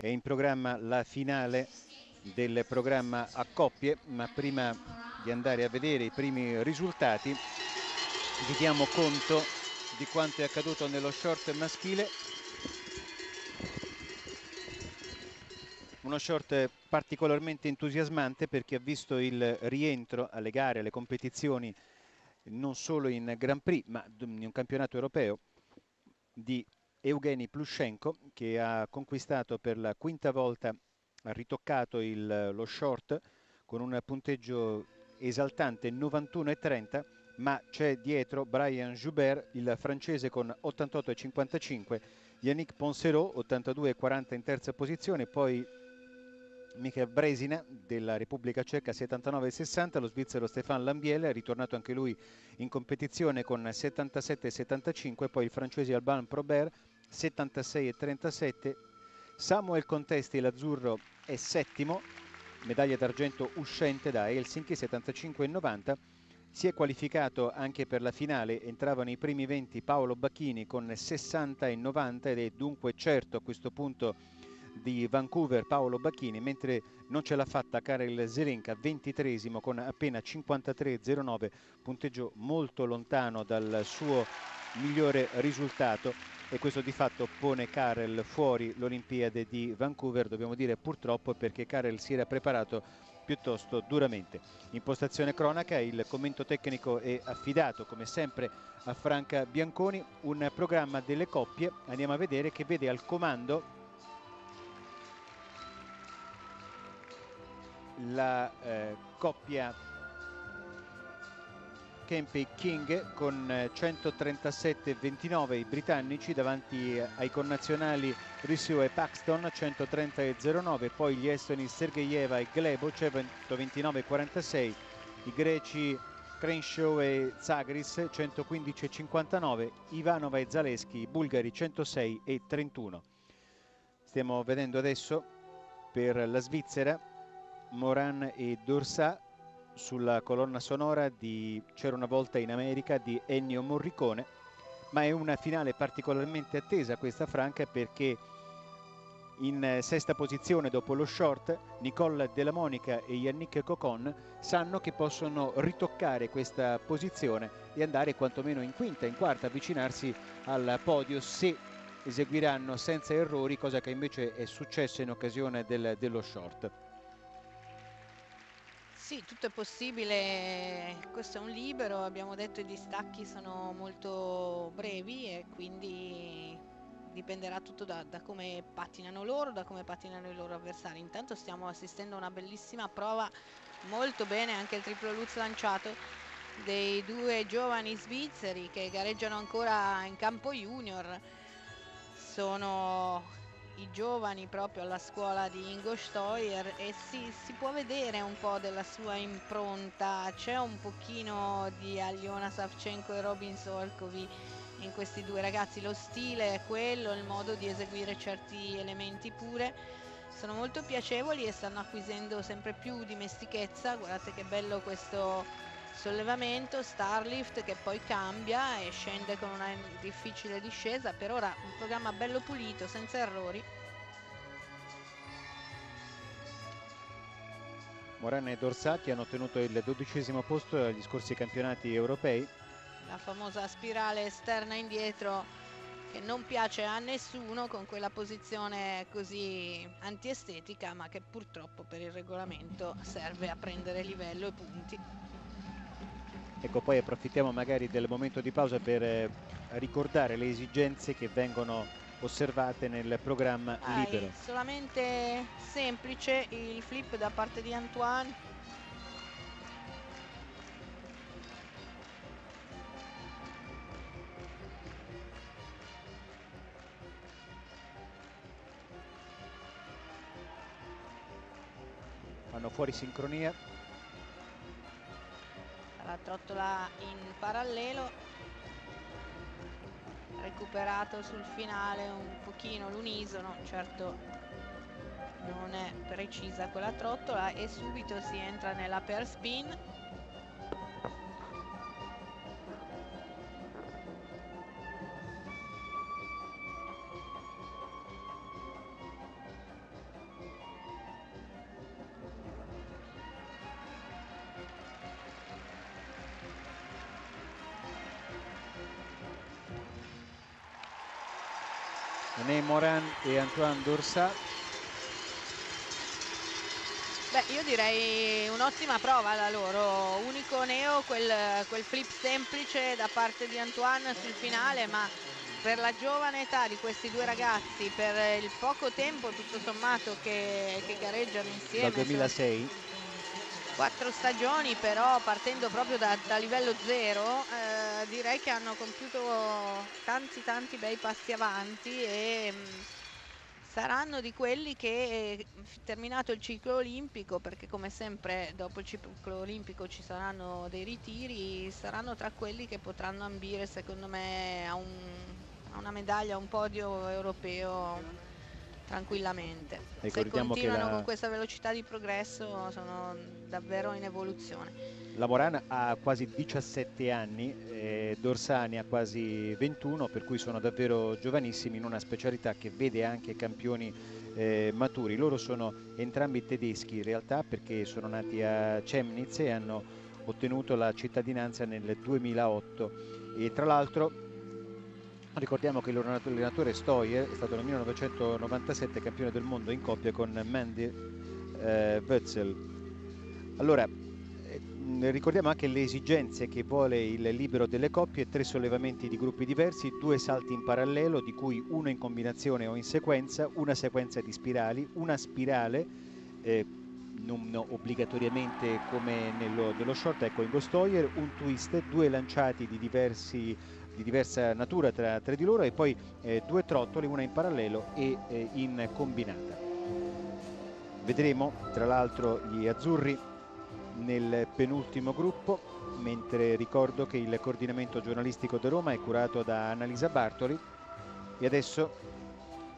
È in programma la finale del programma a coppie, ma prima di andare a vedere i primi risultati vi diamo conto di quanto è accaduto nello short maschile. Uno short particolarmente entusiasmante perché ha visto il rientro alle gare, alle competizioni non solo in Grand Prix ma in un campionato europeo di Evgeny Plushenko che ha conquistato per la quinta volta, ha ritoccato il, lo short con un punteggio esaltante 91,30 ma c'è dietro Brian Joubert, il francese con 88,55, Yannick Ponserot 82,40 in terza posizione, poi Michael Bresina della Repubblica Ceca 79,60, lo svizzero Stefan Lambiele è ritornato anche lui in competizione con 77,75, poi il francese Alban Probert 76,37, Samuel Contesti l'azzurro è settimo, medaglia d'argento uscente da Helsinki 75,90, si è qualificato anche per la finale, entrava nei primi 20 Paolo Bacchini con 60,90 ed è dunque certo a questo punto di Vancouver Paolo Bacchini, mentre non ce l'ha fatta Karel Zelenka, 23 con appena 53,09, punteggio molto lontano dal suo migliore risultato e questo di fatto pone Karel fuori l'Olimpiade di Vancouver, dobbiamo dire purtroppo perché Karel si era preparato piuttosto duramente. Impostazione cronaca, il commento tecnico è affidato come sempre a Franca Bianconi, un programma delle coppie, andiamo a vedere che vede al comando la eh, coppia Kempey King con 137-29 eh, i britannici davanti ai connazionali Rissio e Paxton 130-09 poi gli estoni Sergeyeva e Glebo 129-46 i greci Crenshaw e Zagris 115-59 Ivanova e Zaleschi bulgari 106 e 31 stiamo vedendo adesso per la Svizzera Moran e Dorsà sulla colonna sonora di C'era una volta in America di Ennio Morricone, ma è una finale particolarmente attesa questa Franca perché in sesta posizione dopo lo short Nicole Della Monica e Yannick Cocon sanno che possono ritoccare questa posizione e andare quantomeno in quinta, in quarta, avvicinarsi al podio se eseguiranno senza errori, cosa che invece è successa in occasione del, dello short. Sì, tutto è possibile, questo è un libero, abbiamo detto i distacchi sono molto brevi e quindi dipenderà tutto da, da, come pattinano loro, da come pattinano i loro avversari. Intanto stiamo assistendo a una bellissima prova, molto bene anche il triplo Lutz lanciato dei due giovani svizzeri che gareggiano ancora in campo junior. Sono giovani proprio alla scuola di Ingo Steuer e si, si può vedere un po' della sua impronta, c'è un pochino di Aliona Savchenko e Robin Solkovi in questi due ragazzi, lo stile è quello, il modo di eseguire certi elementi pure. Sono molto piacevoli e stanno acquisendo sempre più dimestichezza, guardate che bello questo sollevamento, Starlift che poi cambia e scende con una difficile discesa, per ora un programma bello pulito, senza errori. Morana e Dorsati hanno ottenuto il dodicesimo posto agli scorsi campionati europei. La famosa spirale esterna indietro che non piace a nessuno con quella posizione così antiestetica ma che purtroppo per il regolamento serve a prendere livello e punti. Ecco, poi approfittiamo magari del momento di pausa per eh, ricordare le esigenze che vengono osservate nel programma ah, libero. Solamente semplice il flip da parte di Antoine. Vanno fuori sincronia la trottola in parallelo recuperato sul finale un pochino l'unisono certo non è precisa quella trottola e subito si entra nella per spin René Moran e Antoine Dorsat Beh, io direi un'ottima prova da loro, unico neo quel, quel, flip semplice da parte di Antoine sul finale, ma per la giovane età di questi due ragazzi, per il poco tempo tutto sommato che, che gareggiano insieme. Dal 2006. Quattro stagioni però partendo proprio da, da livello zero, direi che hanno compiuto tanti tanti bei passi avanti e... Mh, mm, saranno di quelli che eh, terminato il ciclo olimpico perché come sempre dopo il ciclo olimpico ci saranno dei ritiri saranno tra quelli che potranno ambire secondo me a, un, a una medaglia a un podio europeo tranquillamente. Se continuano la... con questa velocità di progresso sono davvero in evoluzione. La Morana ha quasi 17 anni, eh, Dorsani ha quasi 21, per cui sono davvero giovanissimi in una specialità che vede anche campioni eh, maturi. Loro sono entrambi tedeschi in realtà perché sono nati a Chemnitz e hanno ottenuto la cittadinanza nel 2008 e tra l'altro ricordiamo che il loro allenatore Stoyer è stato nel 1997 campione del mondo in coppia con Mandy eh, Wetzel. Allora, ricordiamo anche le esigenze che vuole il libero delle coppie, tre sollevamenti di gruppi diversi, due salti in parallelo, di cui uno in combinazione o in sequenza, una sequenza di spirali, una spirale, eh, non obbligatoriamente come nello, nello short, ecco in Gostoyer, un twist, due lanciati di, diversi, di diversa natura tra, tra, di loro e poi eh, due trottoli, una in parallelo e eh, in combinata. Vedremo tra l'altro gli azzurri nel penultimo gruppo, mentre ricordo che il coordinamento giornalistico di Roma è curato da Annalisa Bartoli e adesso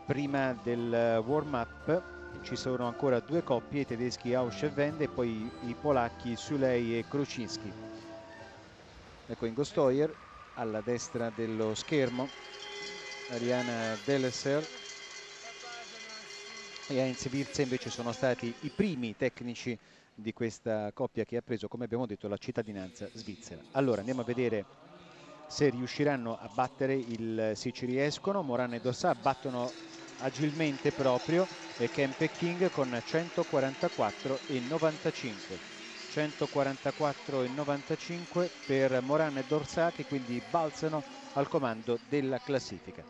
prima del warm-up ci sono ancora due coppie, i tedeschi Ausch e Wende e poi i polacchi Sulej e Kruczynski. Ecco Ingo Stoyer alla destra dello schermo, Ariana Deleser e Heinz Wirze invece sono stati i primi tecnici di questa coppia che ha preso, come abbiamo detto, la cittadinanza svizzera. Allora andiamo a vedere se riusciranno a battere il, se ci riescono, Moran e Dossà battono agilmente proprio e Kemp e King con 144 e 95. 144 e 95 per Moran e Dorsà che quindi balzano al comando della classifica.